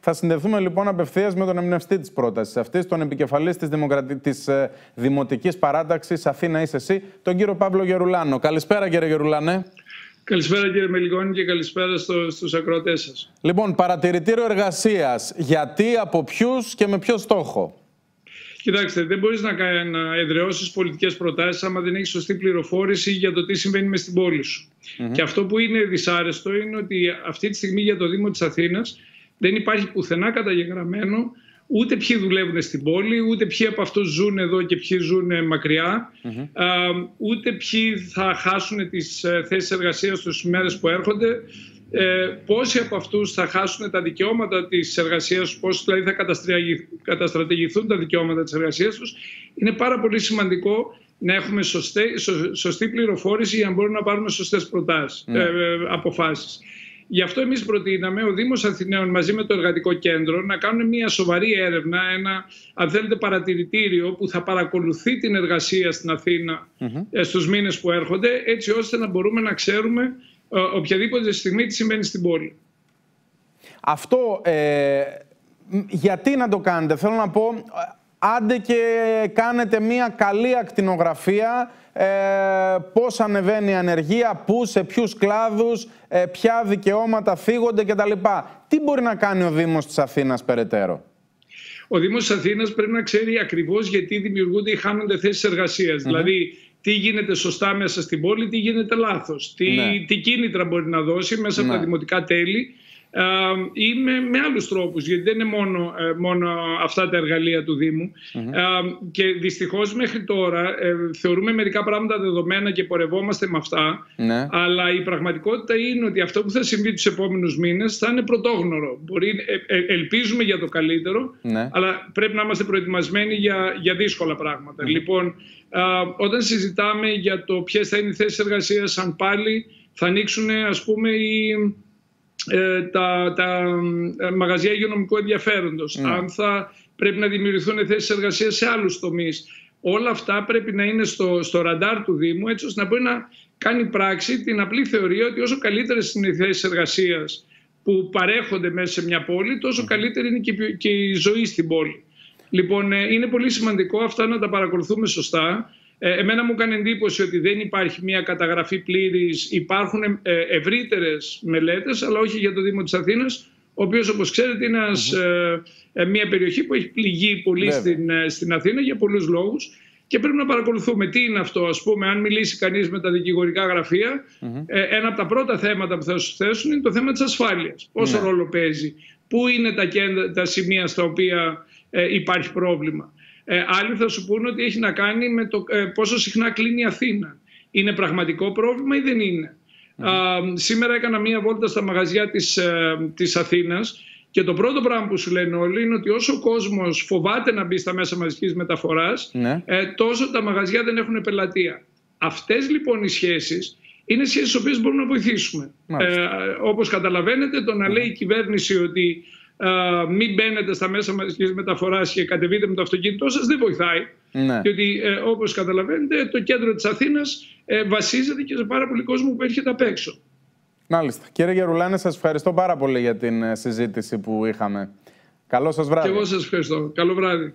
Θα συνδεθούμε λοιπόν απευθείας με τον εμπνευστή της πρότασης αυτής, τον επικεφαλής της Δημοκρατι... της, ε, Δημοτικής Παράταξης Αθήνα είσαι εσύ, τον κύριο Παύλο Γερουλάνο. Καλησπέρα, κύριε Γερουλάνε. Καλησπέρα κύριε Μελιγόνη και καλησπέρα στο, στους ακροατές σας. Λοιπόν, παρατηρητήριο εργασίας. Γιατί, από ποιους και με ποιο στόχο; Κοιτάξτε, δεν μπορείς να, να εδραιώσεις πολιτικές προτάσεις άμα δεν έχεις σωστή πληροφόρηση για το τι συμβαίνει μες στην πόλη σου. Και αυτό που είναι δυσάρεστο είναι ότι αυτή τη στιγμή για το Δήμο της Αθήνας δεν υπάρχει πουθενά καταγεγραμμένο ούτε ποιοι δουλεύουν στην πόλη, ούτε ποιοι από αυτούς ζουν εδώ και ποιοι ζουν μακριά, ούτε ποιοι θα χάσουν τις ε, θέσεις εργασίας τους μέρες που έρχονται, ε, πόσοι από αυτούς θα χάσουν τα δικαιώματα της εργασίας τους, πόσοι δηλαδή θα καταστρατηγηθούν τα δικαιώματα της εργασίας τους. Είναι πάρα πολύ σημαντικό να έχουμε σωστή, σωστή πληροφόρηση για να μπορούμε να πάρουμε σωστές προτάσεις, ναι. ε, ε, αποφάσεις. Γι' αυτό εμείς προτείναμε ο Δήμος Αθηναίων μαζί με το Εργατικό Κέντρο να κάνουν μια σοβαρή έρευνα, ένα αν θέλετε παρατηρητήριο που θα παρακολουθεί την εργασία στην Αθήνα mm-hmm. στους μήνες που έρχονται έτσι ώστε να μπορούμε να ξέρουμε ε, οποιαδήποτε στιγμή τι συμβαίνει στην πόλη. Αυτό ε, γιατί να το κάνετε, θέλω να πω άντε και κάνετε μια καλή ακτινογραφία ε, πώς ανεβαίνει η ανεργία, πού, σε ποιους κλάδους, ε, ποια δικαιώματα φύγονται κτλ. Τι μπορεί να κάνει ο Δήμος της Αθήνας περαιτέρω; Ο Δήμος της Αθήνας πρέπει να ξέρει ακριβώς γιατί δημιουργούνται οι χάνονται θέσεις εργασίας. Δηλαδή, τι γίνεται σωστά μέσα στην πόλη, τι γίνεται λάθος, τι, ναι. τι κίνητρα μπορεί να δώσει μέσα από τα ναι. δημοτικά τέλη ή με, με άλλους τρόπους, γιατί δεν είναι μόνο, ε, μόνο αυτά τα εργαλεία του Δήμου. και δυστυχώς μέχρι τώρα ε, θεωρούμε μερικά πράγματα δεδομένα και πορευόμαστε με αυτά, ναι. αλλά η πραγματικότητα είναι ότι αυτό που θα συμβεί τους επόμενους μήνες θα είναι πρωτόγνωρο. Μπορεί, ε, ελπίζουμε για το καλύτερο, ναι. αλλά πρέπει να είμαστε προετοιμασμένοι για, για δύσκολα πράγματα. Λοιπόν, όταν συζητάμε για το ποιες θα είναι οι θέσεις εργασίας, αν πάλι θα ανοίξουν ας πούμε οι ε, τα, τα ε, μαγαζιά υγειονομικού ενδιαφέροντος, mm. αν θα πρέπει να δημιουργηθούν θέσεις εργασίας σε άλλους τομείς. Όλα αυτά πρέπει να είναι στο, στο ραντάρ του Δήμου έτσι ώστε να μπορεί να κάνει πράξη την απλή θεωρία ότι όσο καλύτερες είναι οι θέσεις εργασίας που παρέχονται μέσα σε μια πόλη, τόσο καλύτερη είναι και, και η ζωή στην πόλη. Λοιπόν, ε, είναι πολύ σημαντικό αυτά να τα παρακολουθούμε σωστά ε, εμένα μου έκανε εντύπωση ότι δεν υπάρχει μια καταγραφή πλήρης. Υπάρχουν ε, ευρύτερες μελέτες, αλλά όχι για το Δήμο της Αθήνας, ο οποίος όπως ξέρετε είναι ε, μια περιοχή που έχει πληγεί πολύ στην, στην Αθήνα για πολλούς λόγους. Και πρέπει να παρακολουθούμε τι είναι αυτό. Ας πούμε, αν μιλήσει κανείς με τα δικηγορικά γραφεία, ένα από τα πρώτα θέματα που θα σου θέσουν είναι το θέμα της ασφάλειας. Πόσο ναι. ρόλο παίζει, πού είναι τα, τα σημεία στα οποία υπάρχει πρόβλημα. Ε, άλλοι θα σου πούνε ότι έχει να κάνει με το ε, πόσο συχνά κλείνει η Αθήνα. Είναι πραγματικό πρόβλημα ή δεν είναι; σήμερα έκανα μία βόλτα στα μαγαζιά της, ε, της Αθήνας και το πρώτο πράγμα που σου λένε όλοι είναι ότι όσο ο κόσμος φοβάται να μπει στα μέσα μαζικής μεταφοράς, ναι. ε, τόσο τα μαγαζιά δεν έχουν πελατεία. Αυτές λοιπόν οι σχέσεις είναι σχέσεις στις οποίες μπορούμε να βοηθήσουμε. Ε, όπως καταλαβαίνετε, το να λέει η κυβέρνηση ότι μην μπαίνετε στα μέσα μαζικής μεταφοράς και κατεβείτε με το αυτοκίνητό σας δεν βοηθάει. Ναι. Διότι ε, όπως καταλαβαίνετε το κέντρο της Αθήνας ε, βασίζεται και σε πάρα πολύ κόσμο που έρχεται απ' έξω. Μάλιστα. Κύριε Γερουλάνη, σας ευχαριστώ πάρα πολύ για την ε, συζήτηση που είχαμε. Καλό σας βράδυ. Και εγώ σας ευχαριστώ. Καλό βράδυ.